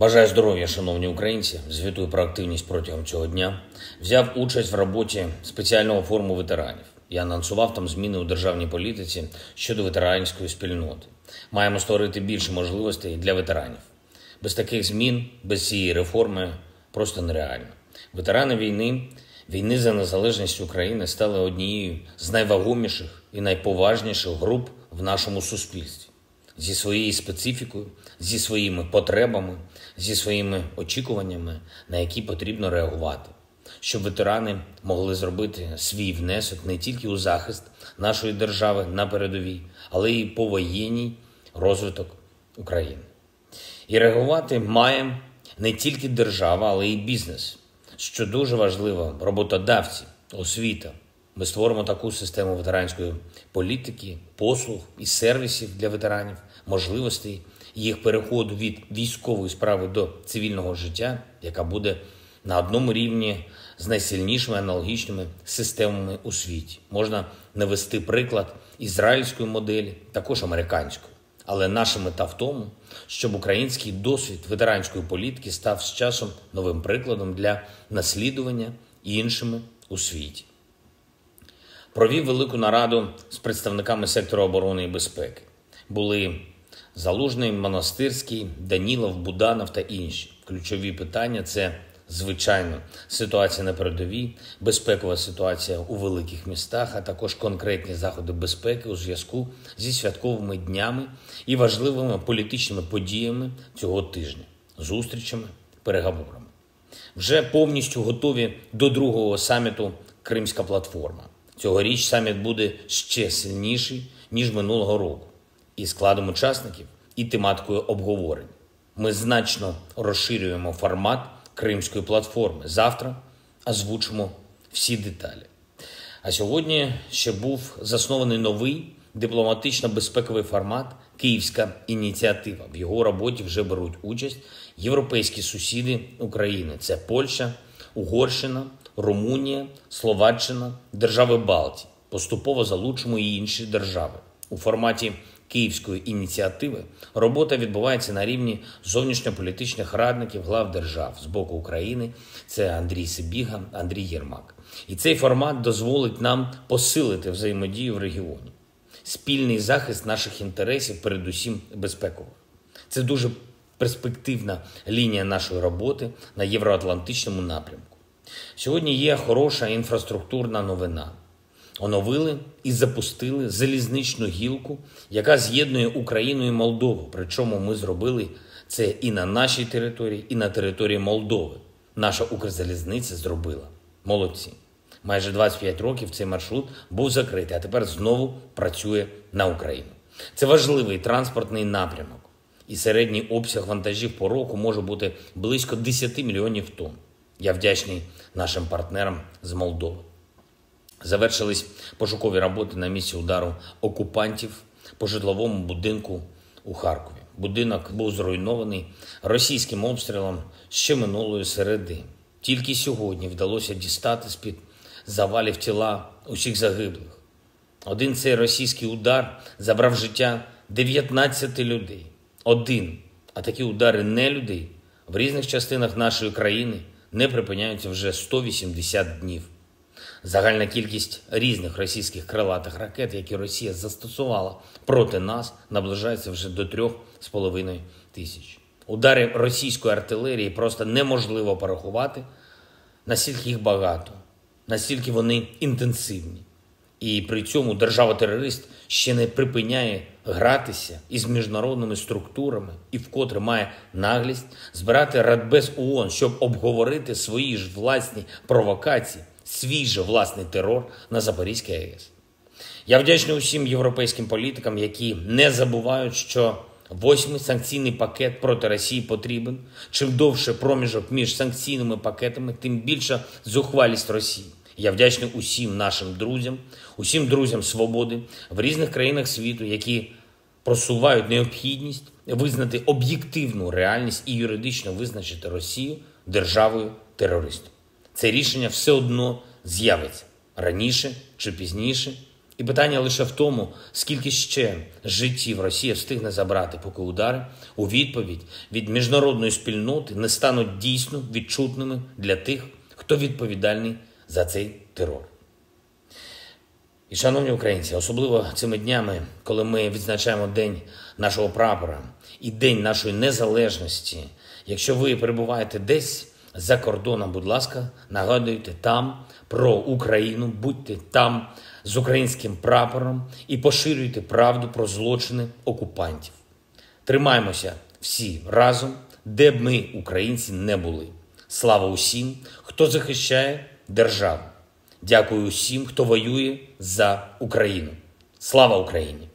Бажаю здоров'я, шановні українці. Звітую про активність протягом цього дня. Взяв участь в роботі спеціального форуму ветеранів. Я анонсував там зміни у державній політиці щодо ветеранської спільноти. Маємо створити більше можливостей для ветеранів. Без таких змін, без цієї реформи просто нереально. Ветерани війни, війни за незалежність України стали однією з найвагоміших і найповажніших груп в нашому суспільстві зі своєю специфікою, зі своїми потребами, зі своїми очікуваннями, на які потрібно реагувати, щоб ветерани могли зробити свій внесок не тільки у захист нашої держави на передовій, але й повоєнній розвиток України. І реагувати має не тільки держава, але й бізнес, що дуже важливо, роботодавці, освіта. Ми створимо таку систему ветеранської політики, послуг і сервісів для ветеранів, можливостей їх переходу від військової справи до цивільного життя, яка буде на одному рівні з найсильнішими аналогічними системами у світі. Можна навести приклад ізраїльської моделі, також американської. Але наша мета в тому, щоб український досвід ветеранської політики став з часом новим прикладом для наслідування іншими у світі. Провів велику нараду з представниками сектору оборони і безпеки. Були Залужний, Монастирський, Данілов, Буданов та інші. Ключові питання це, звичайно, ситуація на передовій, безпекова ситуація у великих містах, а також конкретні заходи безпеки у зв'язку зі святковими днями і важливими політичними подіями цього тижня, зустрічами, переговорами. Вже повністю готові до другого саміту Кримська платформа. Цьогоріч саміт буде ще сильніший ніж минулого року і складом учасників, і тематикою обговорень. Ми значно розширюємо формат Кримської платформи. Завтра озвучимо всі деталі. А сьогодні ще був заснований новий дипломатично-безпековий формат Київська ініціатива. В його роботі вже беруть участь європейські сусіди України: це Польща, Угорщина, Румунія, Словаччина, держави Балтії. Поступово залучимо і інші держави у форматі Київської ініціативи робота відбувається на рівні зовнішньополітичних радників глав держав з боку України. Це Андрій Сибіга, Андрій Єрмак. І цей формат дозволить нам посилити взаємодію в регіоні, спільний захист наших інтересів, передусім безпекових. Це дуже перспективна лінія нашої роботи на євроатлантичному напрямку. Сьогодні є хороша інфраструктурна новина оновили і запустили залізничну гілку, яка з'єднує Україну і Молдову. Причому ми зробили це і на нашій території, і на території Молдови. Наша Укрзалізниця зробила. Молодці. Майже 25 років цей маршрут був закритий, а тепер знову працює на Україну. Це важливий транспортний напрямок. І середній обсяг вантажів по року може бути близько 10 мільйонів тонн. Я вдячний нашим партнерам з Молдови. Завершились пошукові роботи на місці удару окупантів по житловому будинку у Харкові. Будинок був зруйнований російським обстрілом ще минулої середи. Тільки сьогодні вдалося дістати з під завалів тіла усіх загиблих. Один цей російський удар забрав життя 19 людей. Один. А такі удари не людей в різних частинах нашої країни не припиняються вже 180 днів. Загальна кількість різних російських крилатих ракет, які Росія застосувала проти нас, наближається вже до трьох з половиною тисяч. Удари російської артилерії просто неможливо порахувати, настільки їх багато, настільки вони інтенсивні. І при цьому держава-терорист ще не припиняє гратися із міжнародними структурами і вкотре має наглість збирати Радбез ООН, щоб обговорити свої ж власні провокації свій же власний терор на Запорізькій АЕС. Я вдячний усім європейським політикам, які не забувають, що восьмий санкційний пакет проти Росії потрібен. Чим довше проміжок між санкційними пакетами, тим більша зухвалість Росії. Я вдячний усім нашим друзям, усім друзям свободи в різних країнах світу, які просувають необхідність визнати об'єктивну реальність і юридично визначити Росію державою терористом. Це рішення все одно з'явиться раніше чи пізніше, І питання лише в тому, скільки ще життів Росія встигне забрати, поки удари у відповідь від міжнародної спільноти не стануть дійсно відчутними для тих, хто відповідальний за цей терор. І, шановні українці, особливо цими днями, коли ми відзначаємо День нашого прапора і День нашої незалежності, якщо ви перебуваєте десь за кордоном, будь ласка, нагадуйте там про Україну, будьте там з українським прапором і поширюйте правду про злочини окупантів. Тримаймося всі разом, де б ми, українці, не були. Слава усім, хто захищає державу. Дякую усім, хто воює за Україну. Слава Україні!